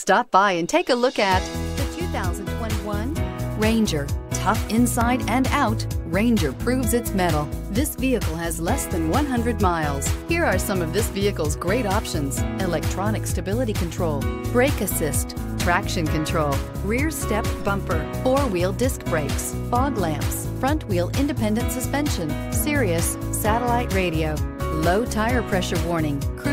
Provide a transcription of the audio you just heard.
Stop by and take a look at the 2021 Ranger. Tough inside and out, Ranger proves its mettle. This vehicle has less than 100 miles. Here are some of this vehicle's great options. Electronic stability control, brake assist, traction control, rear step bumper, four-wheel disc brakes, fog lamps, front wheel independent suspension, Sirius, satellite radio, low tire pressure warning,